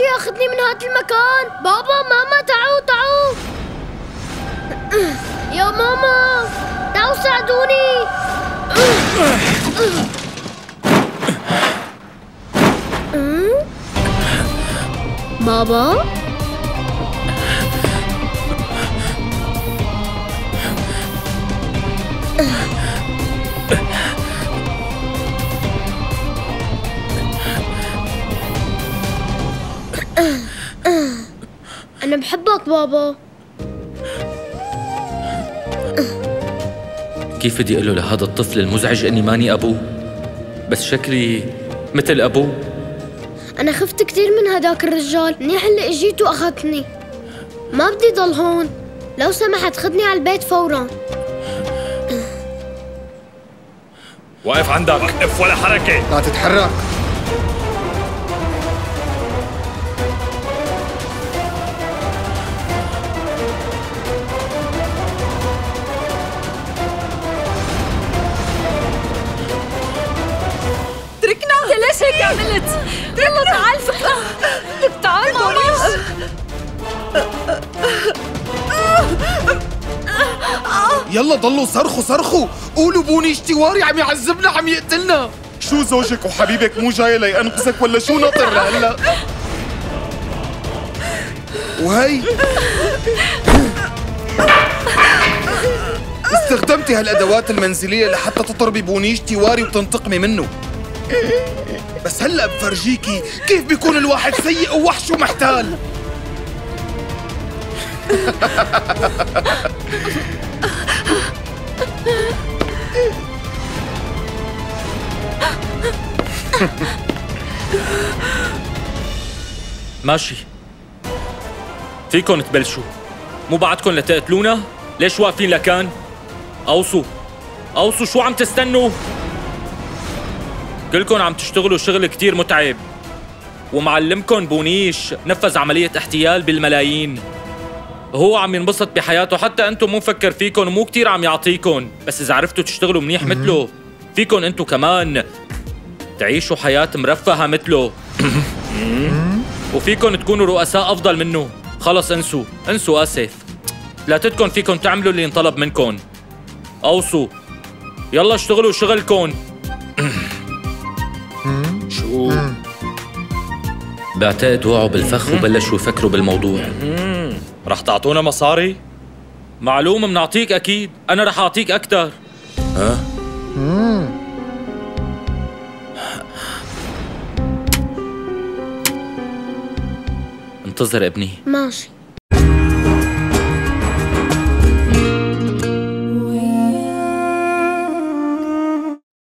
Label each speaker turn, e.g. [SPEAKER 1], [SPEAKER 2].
[SPEAKER 1] شي ياخذني من هذا المكان؟ بابا ماما تعوا تعوا يا ماما تعوا ساعدوني. بابا؟ أنا بحبك بابا.
[SPEAKER 2] كيف بدي أقول له لهذا الطفل المزعج إني ماني أبوه بس شكلي مثل أبوه
[SPEAKER 1] أنا خفت كثير من هداك الرجال. منيح اللي اجيت وأخذتني ما بدي ضل هون. لو سمحت خدني على البيت فورا.
[SPEAKER 3] واقف عندك. وقف ولا حركة.
[SPEAKER 4] لا تتحرك.
[SPEAKER 5] عملت؟ يلا تعال فكرة. تعال بونيش
[SPEAKER 4] يلا ضلوا صرخوا صرخوا. قولوا بونيش تيواري عم يعذبنا عم يقتلنا.
[SPEAKER 6] شو زوجك وحبيبك مو جاي لينقذك ولا شو ناطر لهلا؟
[SPEAKER 4] وهي؟ استخدمتي هالأدوات المنزلية لحتى تضربي بونيش تيواري وتنتقمي منه. بس هلا بفرجيكي كيف بيكون الواحد سيء ووحش ومحتال؟
[SPEAKER 2] ماشي. فيكن تبلشوا. مو بعدكن لتقتلونا؟ ليش واقفين لكان؟ أوصوا. أوصوا شو عم تستنوا؟ كلكن عم تشتغلوا شغل كتير متعب. ومعلمكن بونيش نفذ عملية احتيال بالملايين. هو عم ينبسط بحياته حتى أنتم مو مفكر فيكن ومو كتير عم يعطيكن. بس إذا عرفتوا تشتغلوا منيح مثله فيكن أنتم كمان تعيشوا حياة مرفهة مثله. وفيكن تكونوا رؤساء أفضل منه. خلص انسوا انسوا آسف. ثلاثتكم فيكم تعملوا اللي انطلب منكم أوصوا. يلا اشتغلوا شغلكم
[SPEAKER 3] شو
[SPEAKER 2] بعتقد وعوا بالفخ وبلشوا يفكروا بالموضوع.
[SPEAKER 3] رح تعطونا مصاري؟
[SPEAKER 2] معلوم منعطيك أكيد. أنا رح أعطيك أكثر انتظر ابني.
[SPEAKER 1] ماشي.